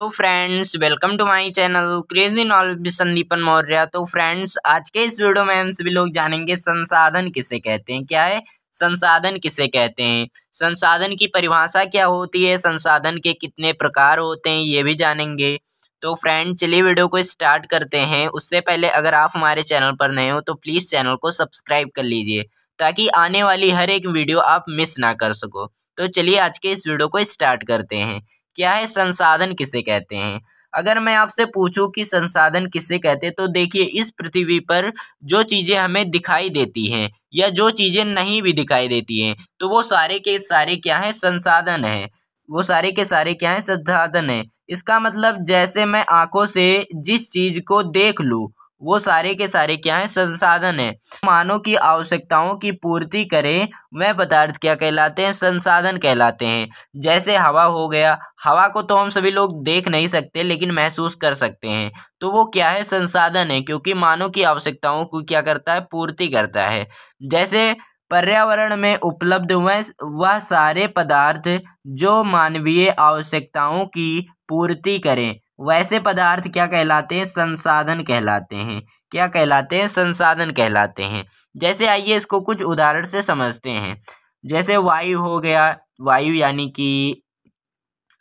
तो friends welcome to my channel crazy knowledge Sandipan Maurya तो friends आज के इस वीडियो में हम सभी लोग जानेंगे संसाधन किसे कहते हैं। क्या है? संसाधन किसे कहते हैं? संसाधन की परिभाषा क्या होती है? संसाधन के कितने प्रकार होते हैं, ये भी जानेंगे। तो फ्रेंड चलिए वीडियो को स्टार्ट करते हैं। उससे पहले अगर आप हमारे चैनल पर नए हो तो प्लीज़ चैनल को सब्सक्राइब कर लीजिए, ताकि आने वाली हर एक वीडियो आप मिस ना कर सको। तो चलिए आज के इस वीडियो को स्टार्ट करते हैं। क्या है संसाधन किसे कहते हैं? अगर मैं आपसे पूछूँ कि संसाधन किसे कहते हैं तो देखिए, इस पृथ्वी पर जो चीज़ें हमें दिखाई देती हैं या जो चीज़ें नहीं भी दिखाई देती हैं तो वो सारे के सारे क्या हैं? संसाधन हैं। वो सारे के सारे क्या हैं? संसाधन हैं। इसका मतलब जैसे मैं आँखों से जिस चीज़ को देख लूँ वो सारे के सारे क्या हैं? संसाधन है। मानव की आवश्यकताओं की पूर्ति करें, वह पदार्थ क्या कहलाते हैं? संसाधन कहलाते हैं। जैसे हवा हो गया, हवा को तो हम सभी लोग देख नहीं सकते, लेकिन महसूस कर सकते हैं। तो वो क्या है? संसाधन है, क्योंकि मानव की आवश्यकताओं को क्या करता है? पूर्ति करता है। जैसे पर्यावरण में उपलब्ध वह वह सारे पदार्थ जो मानवीय आवश्यकताओं की पूर्ति करें। वैसे पदार्थ क्या कहलाते हैं? संसाधन कहलाते हैं। क्या कहलाते हैं? संसाधन कहलाते हैं। जैसे आइए इसको कुछ उदाहरण से समझते हैं। जैसे वायु हो गया। वायु यानी कि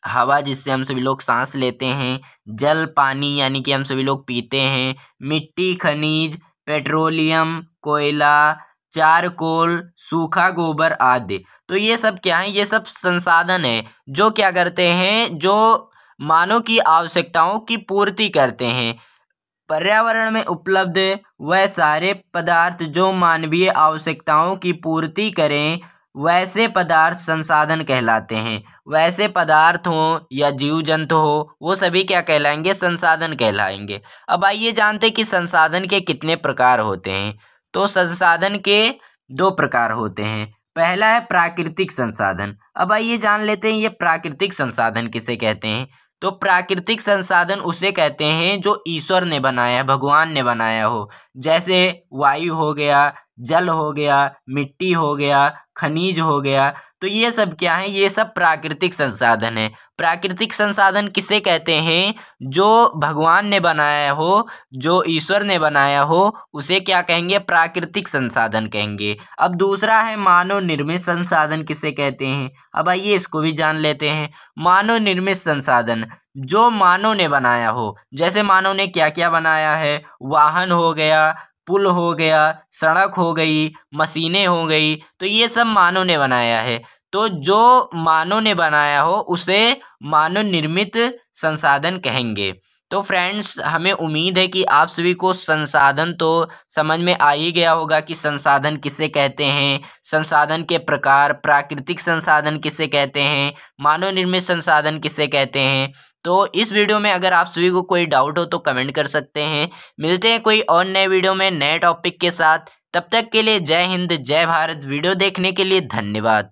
हवा जिससे हम सभी लोग सांस लेते हैं। जल, पानी यानी कि हम सभी लोग पीते हैं। मिट्टी, खनिज, पेट्रोलियम, कोयला, चारकोल, सूखा गोबर आदि। तो ये सब क्या है? ये सब संसाधन है। जो क्या करते हैं? जो मानव की आवश्यकताओं की पूर्ति करते हैं। पर्यावरण में उपलब्ध वह सारे पदार्थ जो मानवीय आवश्यकताओं की पूर्ति करें, वैसे पदार्थ संसाधन कहलाते हैं। वैसे पदार्थ हों या जीव जंतु हो, वो सभी क्या कहलाएँगे? संसाधन कहलाएँगे। अब आइए जानते हैं कि संसाधन के कितने प्रकार होते हैं। तो संसाधन के दो प्रकार होते हैं। पहला है प्राकृतिक संसाधन। अब आइए जान लेते हैं ये प्राकृतिक संसाधन किसे कहते हैं। तो प्राकृतिक संसाधन उसे कहते हैं जो ईश्वर ने बनाया भगवान ने बनाया हो। जैसे वायु हो गया, जल हो गया, मिट्टी हो गया, खनिज हो गया तो ये सब क्या है? ये सब प्राकृतिक संसाधन है। प्राकृतिक संसाधन किसे कहते हैं? जो भगवान ने बनाया हो, जो ईश्वर ने बनाया हो, उसे क्या कहेंगे? प्राकृतिक संसाधन कहेंगे। अब दूसरा है मानव निर्मित संसाधन किसे कहते हैं? अब आइए इसको भी जान लेते हैं। मानव निर्मित संसाधन। जो मानव ने बनाया हो। जैसे मानव ने क्या क्या बनाया है? वाहन हो गया, पुल हो गया, सड़क हो गई, मशीनें हो गई तो ये सब मानव ने बनाया है। तो जो मानव ने बनाया हो, उसे मानव निर्मित संसाधन कहेंगे। तो फ्रेंड्स हमें उम्मीद है कि आप सभी को संसाधन तो समझ में आ ही गया होगा कि संसाधन किसे कहते हैं, संसाधन के प्रकार, प्राकृतिक संसाधन किसे कहते हैं मानव निर्मित संसाधन किसे कहते हैं। तो इस वीडियो में अगर आप सभी को कोई डाउट हो तो कमेंट कर सकते हैं। मिलते हैं कोई और नए वीडियो में नए टॉपिक के साथ। तब तक के लिए जय हिंद, जय भारत। वीडियो देखने के लिए धन्यवाद।